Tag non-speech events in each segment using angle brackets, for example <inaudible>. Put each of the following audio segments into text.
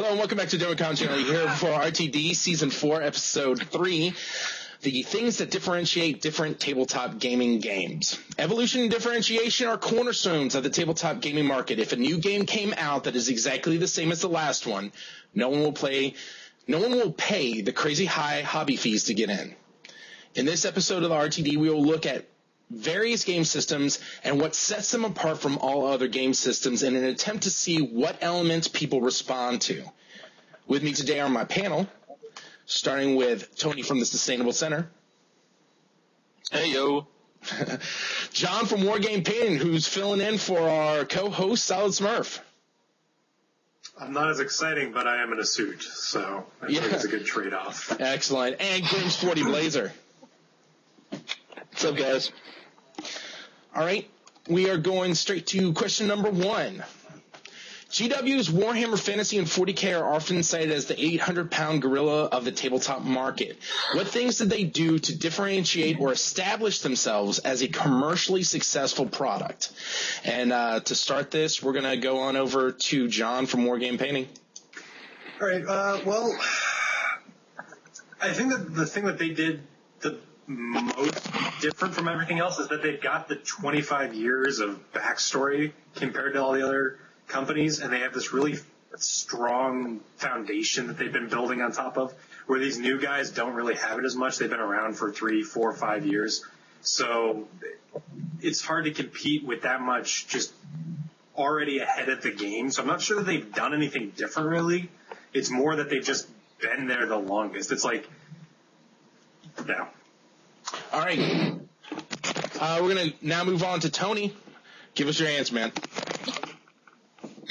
Hello and welcome back to Doremicom Channel here for RTD Season 4, Episode 3. The things that differentiate different tabletop gaming games. Evolution and differentiation are cornerstones of the tabletop gaming market. If a new game came out that is exactly the same as the last one, no one will play, no one will pay the crazy high hobby fees to get in. In this episode of the RTD, we will look at various game systems and what sets them apart from all other game systems in an attempt to see what elements people respond to. With me today on my panel, starting with Tony from the Sustainable Center. Hey yo. <laughs> John from Wargame Painting, who's filling in for our co-host Solid Smurf. I'm not as exciting, but I am in a suit, so I think it's a good trade-off. Excellent. And Grims40Blazer. What's up, guys? All right, we are going straight to question number one. GW's Warhammer Fantasy and 40k are often cited as the 800 pound gorilla of the tabletop market. What things did they do to differentiate or establish themselves as a commercially successful product? And uh, to start this, we're going to go on over to John from Wargame Painting. All right. Uh, well, I think that the thing that they did the most different from everything else is that they've got the 25 years of backstory compared to all the other companies, and they have this really strong foundation that they've been building on top of. Where these new guys don't really have it as much. They've been around for three, four, five years, so it's hard to compete with that much just already ahead of the game. So I'm not sure that they've done anything different really. It's more that they've just been there the longest. It's like, yeah. All right, uh, we're going to now move on to Tony. Give us your answer, man.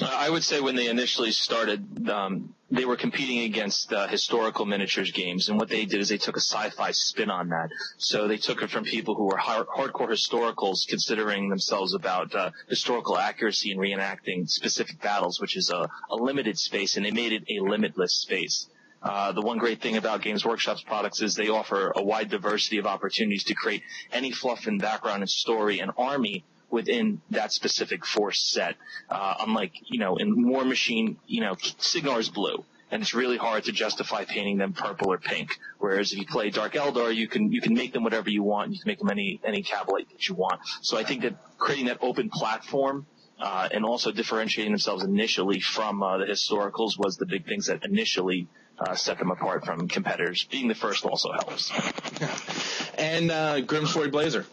Uh, I would say when they initially started, um, they were competing against uh, historical miniatures games, and what they did is they took a sci-fi spin on that. So they took it from people who were hard- hardcore historicals, considering themselves about uh, historical accuracy and reenacting specific battles, which is a, a limited space, and they made it a limitless space. Uh, the one great thing about Games Workshop's products is they offer a wide diversity of opportunities to create any fluff and background and story and army within that specific force set. Uh, unlike, you know, in Warmachine, you know, Cygnar's blue. And it's really hard to justify painting them purple or pink. Whereas if you play Dark Eldar, you can you can make them whatever you want. You can make them any any Kabalite that you want. So I think that creating that open platform uh, and also differentiating themselves initially from uh, the historicals was the big things that initially uh, set them apart from competitors. Being the first also helps. <laughs> And uh, Grim Blazer.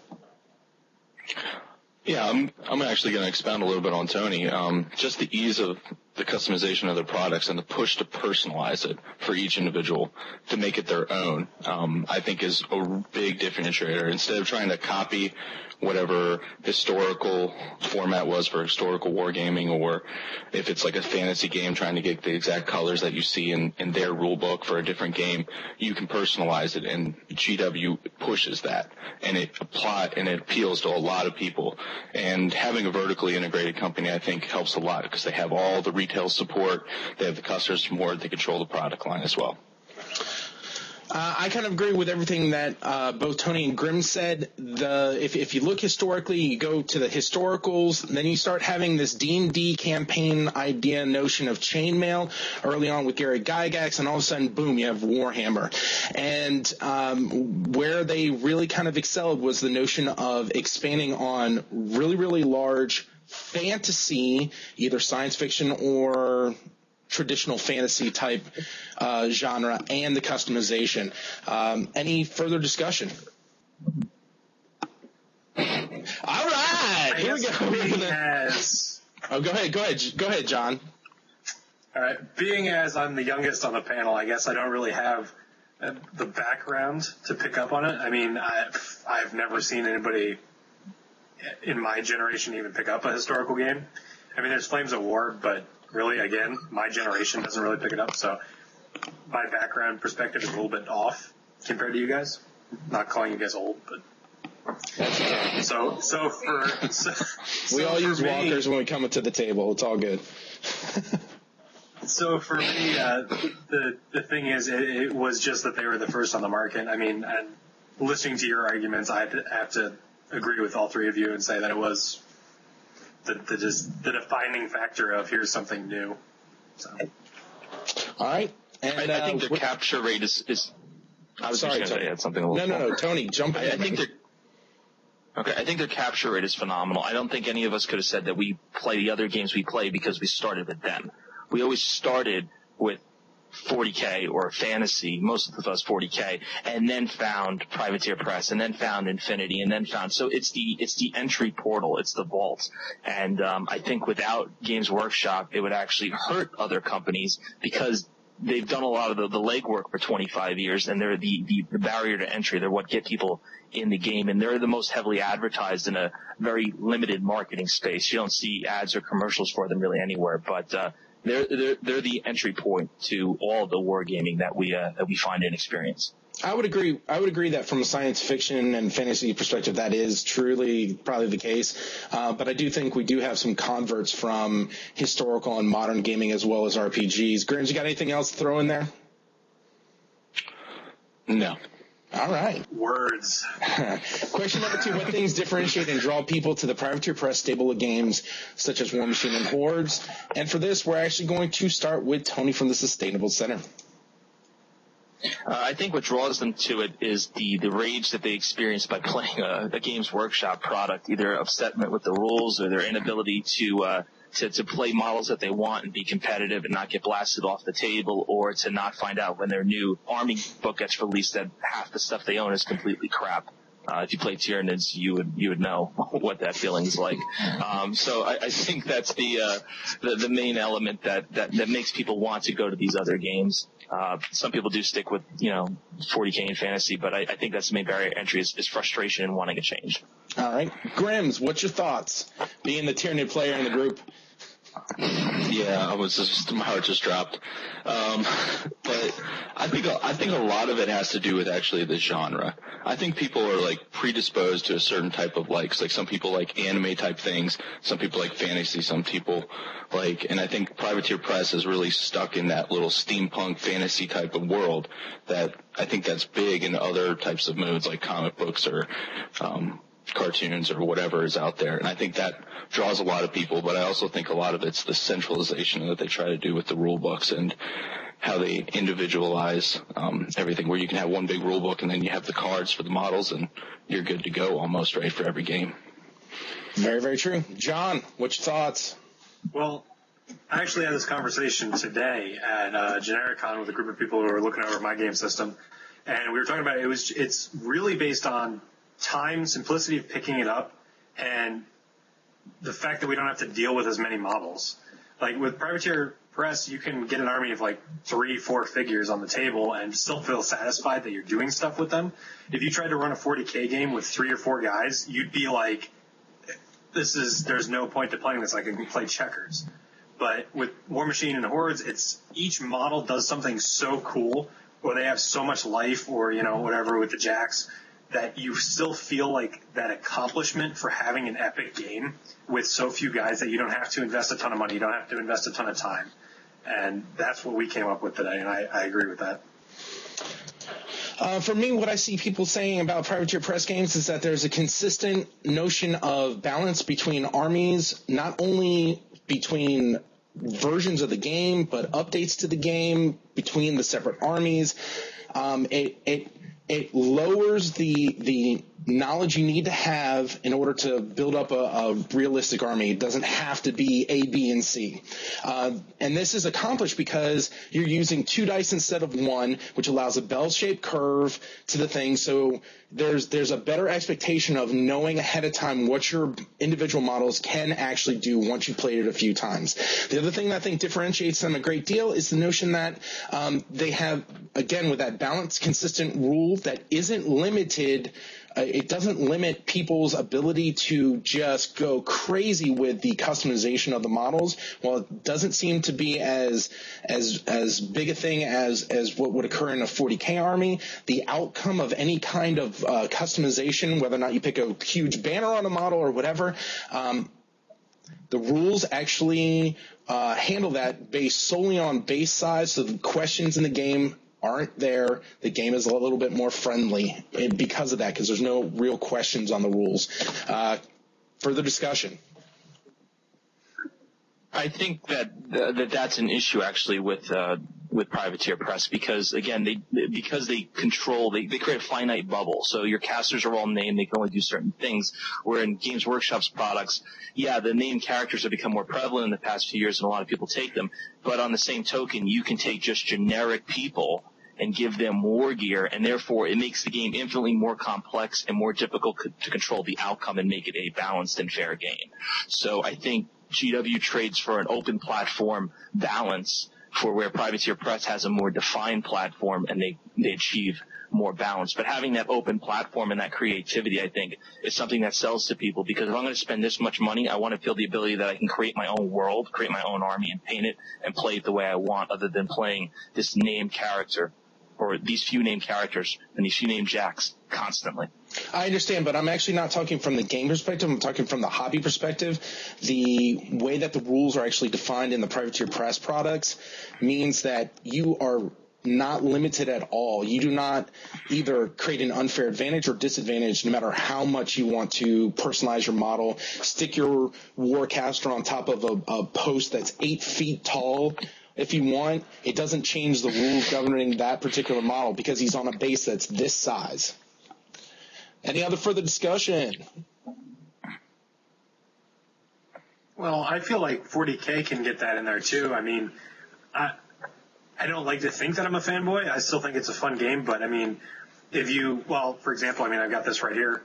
Yeah, I'm I'm actually going to expound a little bit on Tony. Um, just the ease of the customization of the products and the push to personalize it for each individual to make it their own, um, I think is a big differentiator. Instead of trying to copy whatever historical format was for historical wargaming, or if it's like a fantasy game trying to get the exact colors that you see in, in their rule book for a different game, you can personalize it, and GW pushes that, and it apply and it appeals to a lot of people. And having a vertically integrated company, I think, helps a lot because they have all the retail support, they have the customer support, they control the product line as well. Uh, I kind of agree with everything that uh, both Tony and Grim said. The if if you look historically, you go to the historicals, then you start having this D and D campaign idea notion of chainmail early on with Gary Gygax, and all of a sudden, boom, you have Warhammer. And um, where they really kind of excelled was the notion of expanding on really really large fantasy, either science fiction or traditional fantasy type uh, genre and the customization. Um, any further discussion? All right, here we go. being as Oh, go ahead, go ahead, go ahead, John. all right, being as I'm the youngest on the panel, I guess I don't really have uh, the background to pick up on it. I mean, I've I've never seen anybody in my generation even pick up a historical game. I mean, there's Flames of War, but really, again, my generation doesn't really pick it up. So my background perspective is a little bit off compared to you guys. Not calling you guys old, but so so for so, We so all use me- walkers when we come to the table. It's all good. <laughs> So for me, uh, the the thing is, it, it was just that they were the first on the market. I mean, and listening to your arguments, I have to agree with all three of you and say that it was the the, just the defining factor of here's something new. So All right. And, I, I think uh, their capture rate is, is I was sorry, just going to add something a little No, no, no, Tony, jump in. I, I think their Okay, I think their capture rate is phenomenal. I don't think any of us could have said that we play the other games we play because we started with them. We always started with 40k or fantasy, most of us 40k, and then found Privateer Press, and then found Infinity, and then found. So it's the it's the entry portal, it's the vault, and um, I think without Games Workshop, it would actually hurt other companies because they've done a lot of the, the legwork for 25 years, and they're the, the, the barrier to entry. They're what get people in the game, and they're the most heavily advertised in a very limited marketing space. You don't see ads or commercials for them really anywhere, but uh, they're, they're they're the entry point to all the wargaming that we uh, that we find and experience. I would agree. I would agree that from a science fiction and fantasy perspective, that is truly probably the case. Uh, but I do think we do have some converts from historical and modern gaming as well as RPGs. Grims, you got anything else to throw in there? No. All right. Words. <laughs> Question number two: What things differentiate and draw people to the Privateer Press stable of games such as Warmachine and Hordes? And for this, we're actually going to start with Tony from the Sustainable Center. Uh, I think what draws them to it is the, the rage that they experience by <laughs> playing a, a Games Workshop product, either upsetment with the rules or their inability to, uh, to, to play models that they want and be competitive and not get blasted off the table or to not find out when their new army book gets released that half the stuff they own is completely crap. Uh, if you play Tyranids, you would you would know what that feeling is like. Um, so I, I, think that's the, uh, the, the main element that, that that makes people want to go to these other games. Uh, some people do stick with you know 40k and fantasy, but I, I think that's the main barrier entry is, is, frustration and wanting a change. All right, Grims, what's your thoughts? Being the Tyranid player in the group. Yeah, I was just <laughs> my heart just dropped. Um, <laughs> but I think I think a lot of it has to do with actually the genre. I think people are like predisposed to a certain type of likes. Like some people like anime type things, some people like fantasy, some people like, and I think Privateer Press is really stuck in that little steampunk fantasy type of world that I think that's big in other types of moods like comic books or um, cartoons or whatever is out there. And I think that draws a lot of people, but I also think a lot of it's the centralization that they try to do with the rule books and how they individualize um, everything where you can have one big rule book and then you have the cards for the models and you're good to go almost right for every game. Very, very true. John, what's your thoughts? Well, I actually had this conversation today at uh, Genericon with a group of people who were looking over my game system, and we were talking about it. it was it's really based on time, simplicity of picking it up, and the fact that we don't have to deal with as many models. Like with Privateer Press, you can get an army of like three, four figures on the table and still feel satisfied that you're doing stuff with them. If you tried to run a 40k game with three or four guys, you'd be like, this is, there's no point to playing this. I can play checkers. But with Warmachine and Hordes, it's each model does something so cool, or they have so much life, or you know whatever with the jacks that you still feel like that accomplishment for having an epic game with so few guys that you don't have to invest a ton of money, you don't have to invest a ton of time. And that's what we came up with today, and I, I agree with that. Uh, for me, what I see people saying about privateer press games is that there's a consistent notion of balance between armies, not only between versions of the game, but updates to the game between the separate armies. Um, it, it it lowers the the knowledge you need to have in order to build up a, a realistic army. It doesn't have to be A, B, and C. Uh, and this is accomplished because you're using two dice instead of one, which allows a bell-shaped curve to the thing. So there's there's a better expectation of knowing ahead of time what your individual models can actually do once you've played it a few times. The other thing that I think differentiates them a great deal is the notion that um, they have, again, with that balanced, consistent rule that isn't limited it doesn't limit people's ability to just go crazy with the customization of the models. While it doesn't seem to be as as as big a thing as as what would occur in a 40k army, the outcome of any kind of uh, customization, whether or not you pick a huge banner on a model or whatever, um, the rules actually uh, handle that based solely on base size. So the questions in the game aren't there. The game is a little bit more friendly because of that, because there's no real questions on the rules. Uh, further discussion. I think that that that's an issue actually with uh, with privateer press because again they because they control they, they create a finite bubble. So your casters are all named they can only do certain things. Where in games workshop's products yeah the named characters have become more prevalent in the past few years and a lot of people take them. But on the same token you can take just generic people and give them war gear and therefore it makes the game infinitely more complex and more difficult to control the outcome and make it a balanced and fair game. So i think GW trades for an open platform balance for where Privateer Press has a more defined platform and they, they achieve more balance. But having that open platform and that creativity, I think, is something that sells to people because if I'm going to spend this much money, I want to feel the ability that I can create my own world, create my own army and paint it and play it the way I want other than playing this named character or these few named characters and these few named jacks constantly. I understand, but I'm actually not talking from the game perspective. I'm talking from the hobby perspective. The way that the rules are actually defined in the privateer press products means that you are not limited at all. You do not either create an unfair advantage or disadvantage no matter how much you want to personalize your model. Stick your warcaster on top of a, a post that's eight feet tall if you want. It doesn't change the rules governing that particular model because he's on a base that's this size. Any other further discussion? Well, I feel like 40K can get that in there too. I mean, I, I don't like to think that I'm a fanboy. I still think it's a fun game, but I mean, if you, well, for example, I mean, I've got this right here.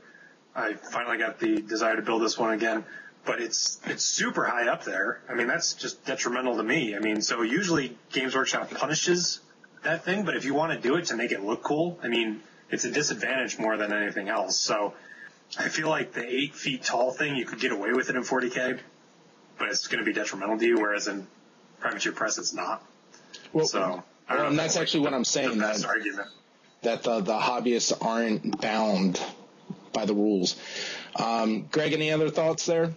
I finally got the desire to build this one again, but it's, it's super high up there. I mean, that's just detrimental to me. I mean, so usually Games Workshop punishes that thing, but if you want to do it to make it look cool, I mean, it's a disadvantage more than anything else. So I feel like the eight feet tall thing, you could get away with it in 40K, but it's going to be detrimental to you, whereas in Privateer Press, it's not. Well, so, well, and that's actually what I'm saying. That, argument. that the, the hobbyists aren't bound by the rules. Um, Greg, any other thoughts there?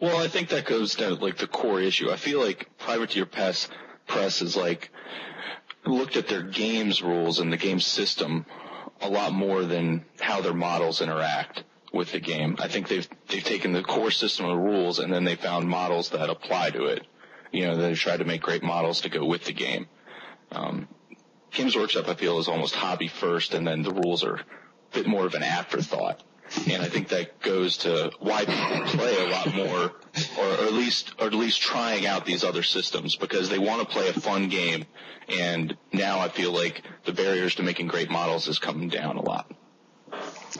Well, I think that goes to like the core issue. I feel like Privateer Press press is like looked at their games rules and the game system a lot more than how their models interact with the game. I think they've they've taken the core system of rules and then they found models that apply to it. You know, they've tried to make great models to go with the game. Um, Games Workshop, I feel, is almost hobby first, and then the rules are a bit more of an afterthought. And I think that goes to why people play a lot more, or, or at least, or at least trying out these other systems because they want to play a fun game. And now I feel like the barriers to making great models is coming down a lot.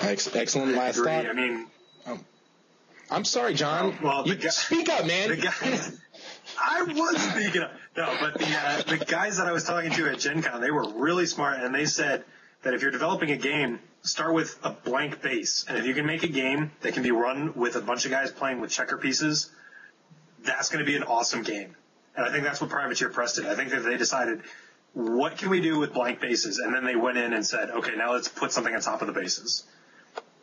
Excellent last thought. I mean, oh. I'm sorry, John. well, you, guy, speak up, man. The guy, I was speaking up. No, but the uh, the guys that I was talking to at Gen Con, they were really smart, and they said that if you're developing a game start with a blank base. And if you can make a game that can be run with a bunch of guys playing with checker pieces, that's going to be an awesome game. And I think that's what Privateer Press did. I think that they decided, what can we do with blank bases? And then they went in and said, okay, now let's put something on top of the bases.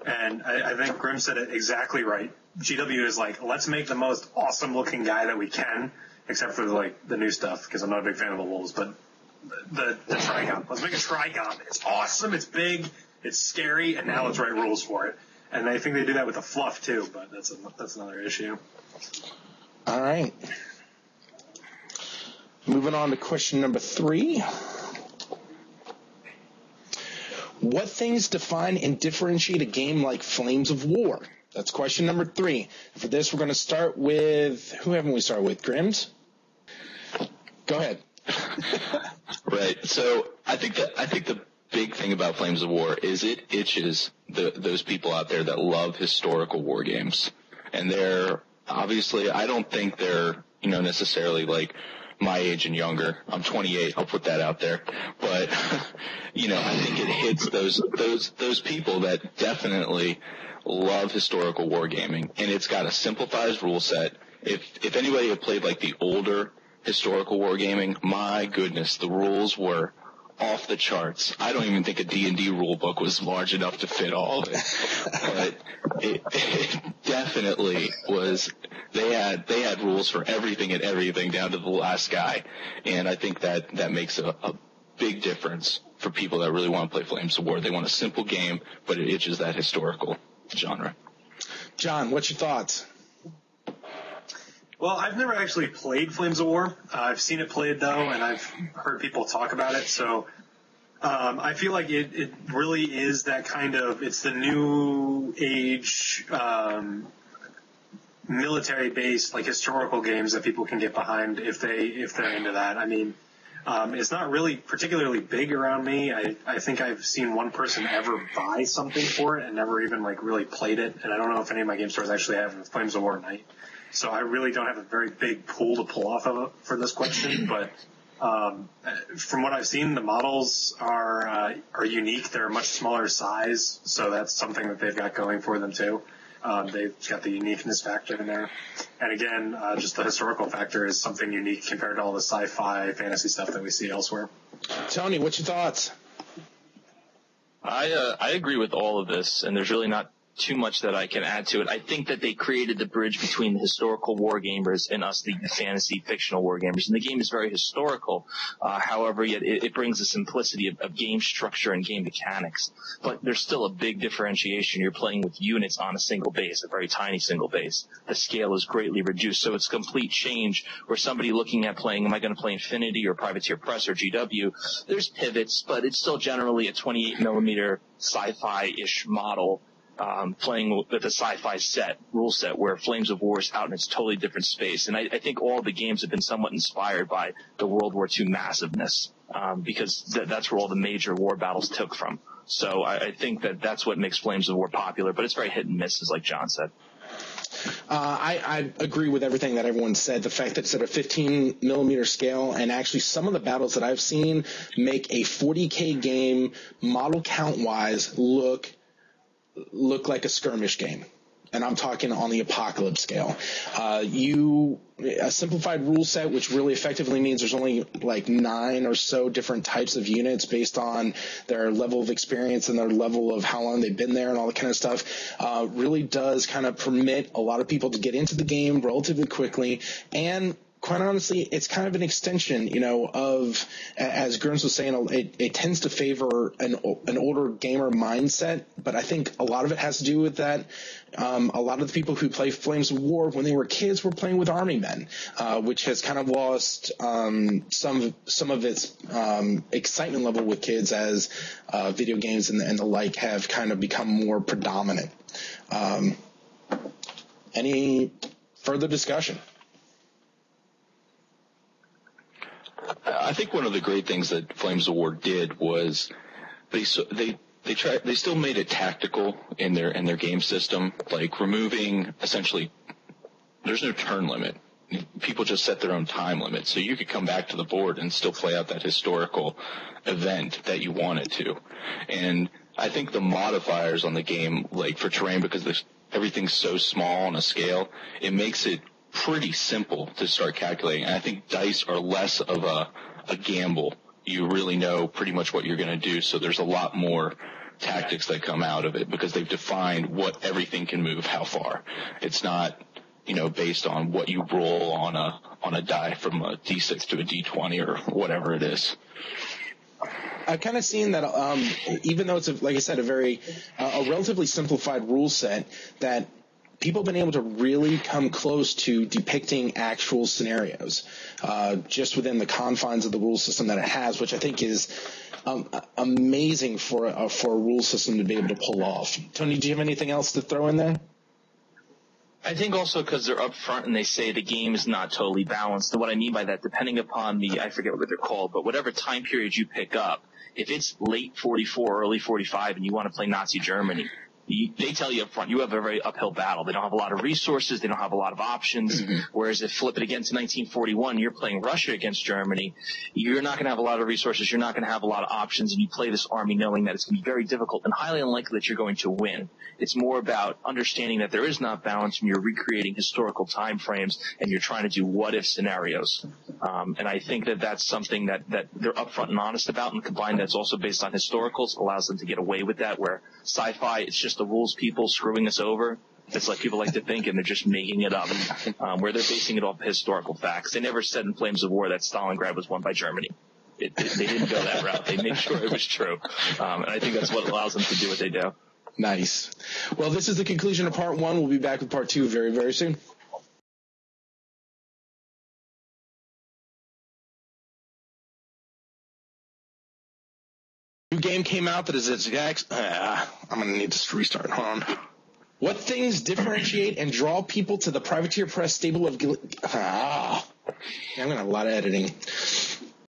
And I, I think Grim said it exactly right. GW is like, let's make the most awesome looking guy that we can, except for like the new stuff, because I'm not a big fan of the wolves, but the, the Trygon. Let's make a Trygon. It's awesome. It's big. It's scary, and now let's write rules for it. And I think they do that with the fluff too, but that's a, that's another issue. All right. Moving on to question number three. What things define and differentiate a game like Flames of War? That's question number three. For this, we're going to start with who haven't we started with? Grims. Go ahead. <laughs> right. So I think that I think the big thing about Flames of War is it itches the, those people out there that love historical war games. And they're obviously, I don't think they're, you know, necessarily like my age and younger. I'm 28. I'll put that out there. But, <laughs> you know, I think it hits those, those, those people that definitely love historical wargaming. And it's got a simplified rule set. If, if anybody had played like the older historical wargaming, my goodness, the rules were off the charts. I don't even think a D&D rule book was large enough to fit all of it. but it, it definitely was they had they had rules for everything and everything down to the last guy. And I think that that makes a, a big difference for people that really want to play Flames of War. They want a simple game, but it itches that historical genre. John, what's your thoughts? Well, I've never actually played Flames of War. Uh, I've seen it played though, and I've heard people talk about it. So um, I feel like it, it really is that kind of it's the new age um, military based like historical games that people can get behind if they if they're into that. I mean, um, it's not really particularly big around me. I, I think I've seen one person ever buy something for it and never even like really played it. And I don't know if any of my game stores actually have Flames of War Night. So I really don't have a very big pool to pull off of for this question, <clears throat> but um, from what I've seen, the models are uh, are unique. They're a much smaller size, so that's something that they've got going for them too. Um, they've got the uniqueness factor in there, and again, uh, just the historical factor is something unique compared to all the sci-fi fantasy stuff that we see elsewhere. Tony, what's your thoughts? I uh, I agree with all of this, and there's really not too much that I can add to it. I think that they created the bridge between the historical war gamers and us, the fantasy fictional war gamers. And the game is very historical. Uh, however, yet it, it, brings the simplicity of, of, game structure and game mechanics. But there's still a big differentiation. You're playing with units on a single base, a very tiny single base. The scale is greatly reduced. So it's complete change where somebody looking at playing, am I going to play Infinity or Privateer Press or GW? There's pivots, but it's still generally a 28 millimeter sci-fi-ish model um, playing with a sci-fi set rule set where Flames of War is out in its totally different space. And I, I think all the games have been somewhat inspired by the World War II massiveness um, because th- that's where all the major war battles took from. So I, I think that that's what makes Flames of War popular, but it's very hit and misses, like John said. Uh, I, I, agree with everything that everyone said. The fact that it's at a 15 millimeter scale, and actually some of the battles that I've seen make a 40k game model count wise look look like a skirmish game. And I'm talking on the apocalypse scale. Uh, you, a simplified rule set, which really effectively means there's only like nine or so different types of units based on their level of experience and their level of how long they've been there and all that kind of stuff, uh, really does kind of permit a lot of people to get into the game relatively quickly and quite honestly, it's kind of an extension, you know, of as Grims was saying, it, it tends to favor an an older gamer mindset, but I think a lot of it has to do with that. Um, a lot of the people who play Flames of War when they were kids were playing with army men, uh, which has kind of lost um, some some of its um, excitement level with kids as uh, video games and, and, the like have kind of become more predominant. Um, any further discussion? I think one of the great things that Flames of War did was they they they try they still made it tactical in their in their game system, like removing essentially there's no turn limit. People just set their own time limit, so you could come back to the board and still play out that historical event that you wanted to. And I think the modifiers on the game, like for terrain, because everything's so small on a scale, it makes it pretty simple to start calculating. And I think dice are less of a, a gamble. You really know pretty much what you're going to do. So there's a lot more tactics that come out of it because they've defined what everything can move how far. It's not, you know, based on what you roll on a, on a die from a D6 to a D20 or whatever it is. I've kind of seen that, um, even though it's a, like I said, a very, uh, a relatively simplified rule set, that people have been able to really come close to depicting actual scenarios uh, just within the confines of the rule system that it has, which I think is um, amazing for a, for a rule system to be able to pull off. Tony, do you have anything else to throw in there? I think also because they're upfront and they say the game is not totally balanced. And what I mean by that, depending upon the, I forget what they're called, but whatever time period you pick up, if it's late 44, early 45 and you want to play Nazi Germany, you, they tell you up front, you have a very uphill battle. They don't have a lot of resources. They don't have a lot of options. Mm-hmm. Whereas if flip it against 1941, you're playing Russia against Germany. You're not going to have a lot of resources. You're not going to have a lot of options. And you play this army knowing that it's going to be very difficult and highly unlikely that you're going to win. It's more about understanding that there is not balance and you're recreating historical time frames and you're trying to do what if scenarios. Um, and I think that that's something that, that they're upfront and honest about and combined that's also based on historicals allows them to get away with that where sci-fi, it's just the rules people screwing us over. It's like people like to think, and they're just making it up, um, where they're basing it off historical facts. They never said in Flames of War that Stalingrad was won by Germany. It, it, they didn't go that route. They made sure it was true, um, and I think that's what allows them to do what they do. Nice. Well, this is the conclusion of part one. We'll be back with part two very, very soon. Game came out that is its exact. Uh, I'm gonna need to restart. Hold on. What things differentiate and draw people to the Privateer Press stable of? Ah, I'm gonna have a lot of editing.